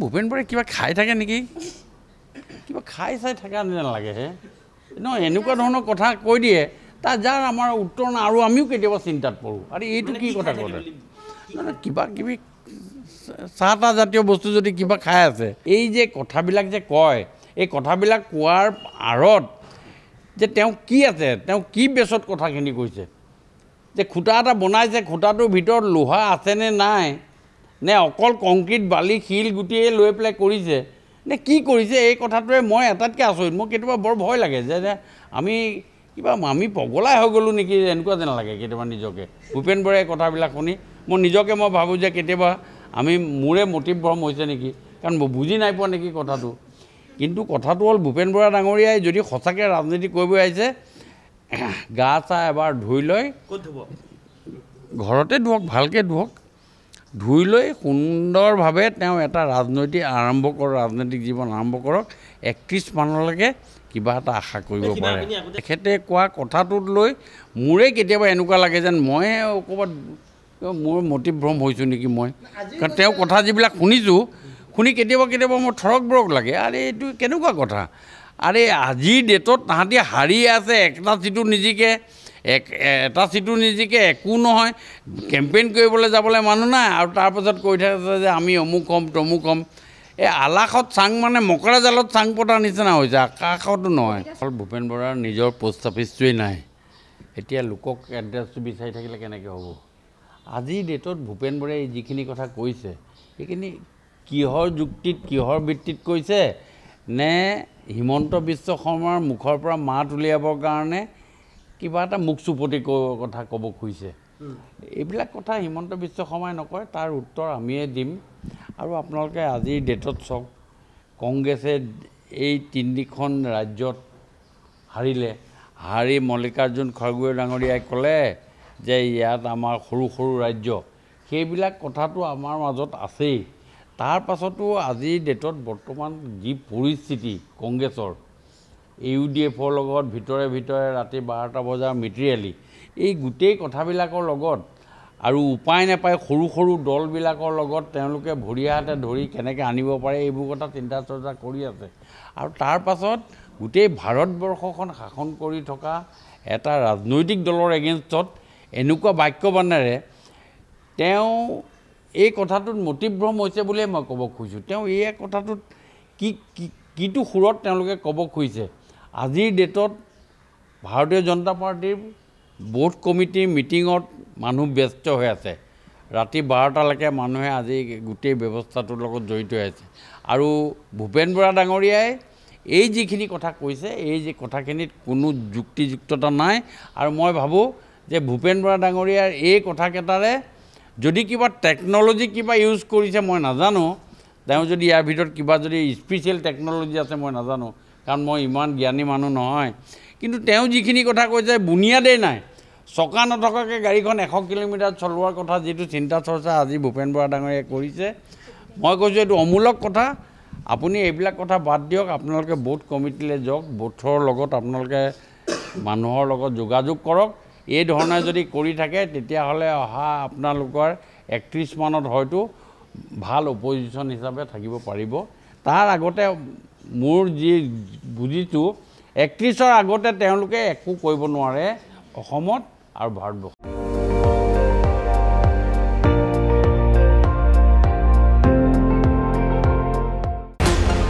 ভূপেন বৰাই কিবা খাই থাকে নেকি? কিবা খাই চাই থকা যেন লাগে হে। নহয় এনেকুৱা ধৰণৰ কথা কৈ দিয়ে। তাৰ যাৰ আমাৰ উত্তৰ নাই আৰু আমিও কেতিয়াবা চিন্তাত পৰোঁ। আৰু এইটো কি কথা ক'লে? নহয়, কিবা কিবি চাহ তাহ জাতীয় বস্তু যদি কিবা খাই আছে এই যে কথাবিলাক যে কয় এই কথাবিলাক কোৱাৰ আঁৰত যে তেওঁ কি আছে তেওঁ কি বেচত কথাখিনি কৈছে? যে খুটা এটা বনাইছে খুটাটোৰ ভিতৰত লোহা আছেনে নাই? নে অকল কংক্ৰিট বালি শিল গুটিয়ে লৈ পেলাই কৰিছে? নে কি কৰিছে? এই কথাটোৱে মই এটাতকৈ আচৰিত। মোৰ কেতিয়াবা বৰ ভয় লাগে যে আমি কিবা আমি পগলাই হৈ গ'লোঁ নেকি? এনেকুৱা যেন লাগে কেতিয়াবা নিজকে। ভূপেন বৰাই কথাবিলাক শুনি মই নিজকে মই ভাবোঁ যে কেতিয়াবা আমি মোৰে মটিভ ভ্ৰম হৈছে নেকি? কাৰণ মই বুজি নাই পোৱা নেকি কথাটো। কিন্তু কথাটো হ'ল ভূপেন বৰা ডাঙৰীয়াই যদি সঁচাকৈ ৰাজনীতি কৰিব আহিছে গা চা এবাৰ ধুই লৈ ক'ত ধুব? ঘৰতে ধুৱক ভালকৈ ধুৱক। ধুই লৈ সুন্দৰভাৱে তেওঁ এটা ৰাজনৈতিক আৰম্ভ কৰক ৰাজনৈতিক জীৱন আৰম্ভ কৰক একত্ৰিছ মানলৈকে কিবা এটা আশা কৰিব পাৰে। তেখেতে কোৱা কথাটোত লৈ মোৰে কেতিয়াবা এনেকুৱা লাগে যেন মই ক'ৰবাত মোৰ মতিভ্ৰম হৈছোঁ নেকি মই। কাৰণ তেওঁ কথা যিবিলাক শুনিছোঁ শুনি কেতিয়াবা কেতিয়াবা মোৰ থৰক বৰক লাগে। আৰে এইটো কেনেকুৱা কথা? আৰে আজিৰ ডেটত তাহাঁতি হাৰি আছে একটা চিটো নিজিকে। এক এটা চিটো নিজিকে একো নহয় কেম্পেইন কৰিবলৈ যাবলৈ মানুহ নাই আৰু তাৰপাছত কৈ থাকে যে আমি অমুক হ'ম তমুক হ'ম। এই আলাসত চাং মানে মকৰা জালত চাং পতাৰ নিচিনা হৈছে আকাশতো নহয়। অকল ভূপেন বৰাৰ নিজৰ পোষ্ট অফিচটোৱেই নাই। এতিয়া লোকক এড্ৰেছটো বিচাৰি থাকিলে কেনেকৈ হ'ব? আজিৰ ডেটত ভূপেন বৰাই যিখিনি কথা কৈছে সেইখিনি কিহৰ যুক্তিত কিহৰ ভিত্তিত কৈছে? নে হিমন্ত বিশ্ব শৰ্মাৰ মুখৰ পৰা মাত উলিয়াবৰ কাৰণে কিবা এটা মুখ চুপতি কথা ক'ব খুজিছে। এইবিলাক কথা হিমন্ত বিশ্ব শৰ্মাই নকয় তাৰ উত্তৰ আমিয়ে দিম। আৰু আপোনালোকে আজিৰ ডেটত চাওক কংগ্ৰেছে এই তিনিখন ৰাজ্যত হাৰিলে। হাৰি মল্লিকাৰ্জুন খড়গৈ ডাঙৰীয়াই ক'লে যে ইয়াত আমাৰ সৰু সৰু ৰাজ্য। সেইবিলাক কথাটো আমাৰ মাজত আছেই। তাৰ পাছতো আজিৰ ডেটত বৰ্তমান যি পৰিস্থিতি কংগ্ৰেছৰ ইউ ডি এফৰ লগত ভিতৰে ভিতৰে ৰাতি বাৰটা বজাৰ মেটেৰিয়েলি এই গোটেই কথাবিলাকৰ লগত আৰু উপায় নাপায় সৰু সৰু দলবিলাকৰ লগত তেওঁলোকে ভৰি হাতে ধৰি কেনেকৈ আনিব পাৰে এইবোৰ কথা চিন্তা চৰ্চা কৰি আছে। আৰু তাৰ পাছত গোটেই ভাৰতবৰ্ষখন শাসন কৰি থকা এটা ৰাজনৈতিক দলৰ এগেইনষ্টত এনেকুৱা বাক্যবাণেৰে তেওঁ এই কথাটোত মতিভ্ৰম হৈছে বুলিয়ে মই ক'ব খুজিছোঁ। তেওঁ এই কথাটোত কি কি- কিটো সুৰত তেওঁলোকে ক'ব খুজিছে? আজিৰ ডেটত ভাৰতীয় জনতা পাৰ্টীৰ বোৰ্ড কমিটিৰ মিটিঙত মানুহ ব্যস্ত হৈ আছে। ৰাতি বাৰটালৈকে মানুহে আজি গোটেই ব্যৱস্থাটোৰ লগত জড়িত হৈ আছে। আৰু ভূপেন বৰা ডাঙৰীয়াই এই যিখিনি কথা কৈছে এই যে কথাখিনিত কোনো যুক্তিযুক্ততা নাই। আৰু মই ভাবোঁ যে ভূপেন বৰা ডাঙৰীয়াৰ এই কথাকেইটাৰে যদি কিবা টেকন'লজি কিবা ইউজ কৰিছে মই নাজানো। তেওঁ যদি ইয়াৰ ভিতৰত কিবা যদি স্পেচিয়েল টেকন'লজি আছে মই নাজানো। কাৰণ মই ইমান জ্ঞানী মানুহ নহয়। কিন্তু তেওঁ যিখিনি কথা কৈছে বুনিয়াদেই নাই। চকা নথকাকৈ গাড়ীখন এশ কিলোমিটাৰ চলোৱাৰ কথা যিটো চিন্তা চৰ্চা আজি ভূপেন বৰা ডাঙৰীয়াই কৰিছে মই কৈছোঁ এইটো অমূলক কথা। আপুনি এইবিলাক কথা বাদ দিয়ক আপোনালোকে বোট কমিটিলৈ যাওক বোটৰ লগত আপোনালোকে মানুহৰ লগত যোগাযোগ কৰক। এই ধৰণে যদি কৰি থাকে তেতিয়াহ'লে অহা আপোনালোকৰ একত্ৰিছ মানত হয়তো ভাল অপজিশ্যন হিচাপে থাকিব পাৰিব। তাৰ আগতে মোৰ যি বুজিছোঁ একত্ৰিছৰ আগতে তেওঁলোকে একো কৰিব নোৱাৰে অসমত আৰু ভাৰতবৰ্ষত।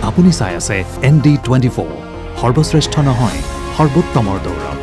আপুনি চাই আছে এন ডি টুৱেণ্টি ফ'ৰ। সৰ্বশ্ৰেষ্ঠ নহয় সৰ্বোত্তমৰ দৌৰত।